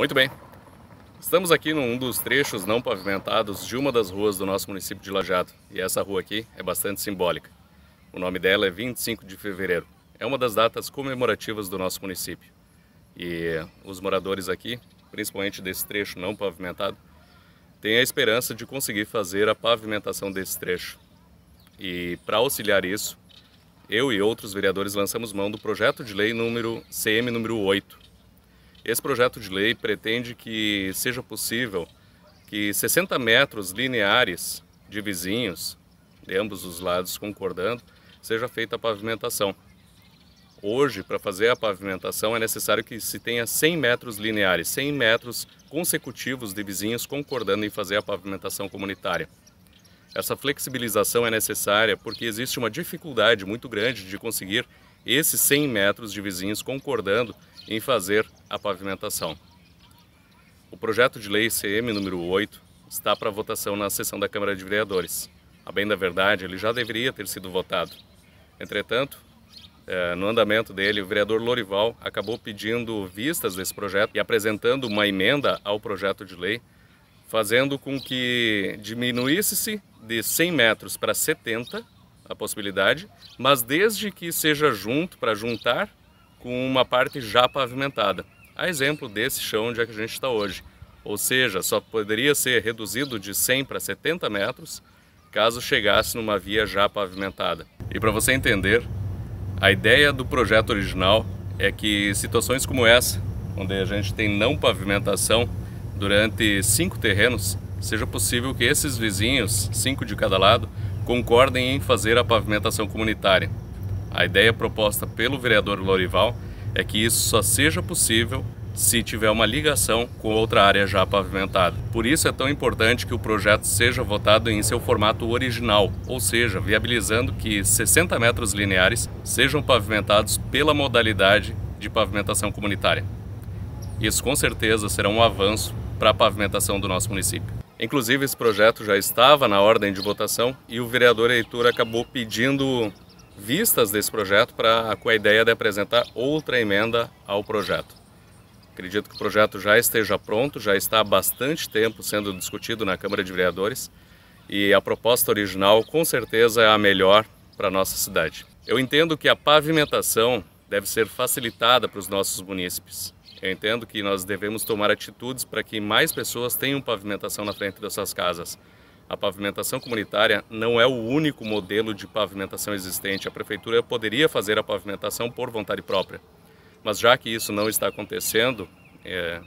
Muito bem. Estamos aqui num dos trechos não pavimentados de uma das ruas do nosso município de Lajado. E essa rua aqui é bastante simbólica. O nome dela é 25 de fevereiro. É uma das datas comemorativas do nosso município. E os moradores aqui, principalmente desse trecho não pavimentado, têm a esperança de conseguir fazer a pavimentação desse trecho. E para auxiliar isso, eu e outros vereadores lançamos mão do projeto de lei número CM número 8. Esse projeto de lei pretende que seja possível que 60 metros lineares de vizinhos, de ambos os lados concordando, seja feita a pavimentação. Hoje, para fazer a pavimentação, é necessário que se tenha 100 metros lineares, 100 metros consecutivos de vizinhos concordando em fazer a pavimentação comunitária. Essa flexibilização é necessária porque existe uma dificuldade muito grande de conseguir esses 100 metros de vizinhos concordando em fazer a pavimentação. O projeto de lei CM número 8 está para votação na sessão da Câmara de Vereadores. A bem da verdade, ele já deveria ter sido votado. Entretanto, é, no andamento dele, o vereador Lorival acabou pedindo vistas desse projeto e apresentando uma emenda ao projeto de lei, fazendo com que diminuísse-se de 100 metros para 70 a possibilidade, mas desde que seja junto, para juntar com uma parte já pavimentada. A exemplo desse chão onde é que a gente está hoje. Ou seja, só poderia ser reduzido de 100 para 70 metros caso chegasse numa via já pavimentada. E para você entender, a ideia do projeto original é que situações como essa, onde a gente tem não pavimentação durante cinco terrenos, seja possível que esses vizinhos, cinco de cada lado, concordem em fazer a pavimentação comunitária. A ideia proposta pelo vereador Lorival é que isso só seja possível se tiver uma ligação com outra área já pavimentada. Por isso é tão importante que o projeto seja votado em seu formato original, ou seja, viabilizando que 60 metros lineares sejam pavimentados pela modalidade de pavimentação comunitária. Isso com certeza será um avanço para a pavimentação do nosso município. Inclusive esse projeto já estava na ordem de votação e o vereador Heitor acabou pedindo vistas desse projeto para com a ideia de apresentar outra emenda ao projeto. Acredito que o projeto já esteja pronto, já está há bastante tempo sendo discutido na Câmara de Vereadores e a proposta original com certeza é a melhor para a nossa cidade. Eu entendo que a pavimentação deve ser facilitada para os nossos munícipes. Eu entendo que nós devemos tomar atitudes para que mais pessoas tenham pavimentação na frente das suas casas. A pavimentação comunitária não é o único modelo de pavimentação existente. A prefeitura poderia fazer a pavimentação por vontade própria. Mas já que isso não está acontecendo, é,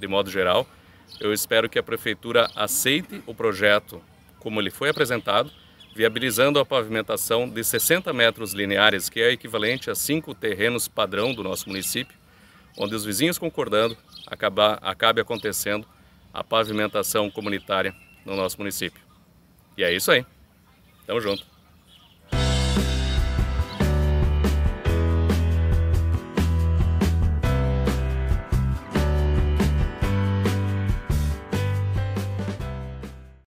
de modo geral, eu espero que a prefeitura aceite o projeto como ele foi apresentado, viabilizando a pavimentação de 60 metros lineares, que é equivalente a cinco terrenos padrão do nosso município, onde os vizinhos concordando, acabe acontecendo a pavimentação comunitária no nosso município. E é isso aí. Tamo junto.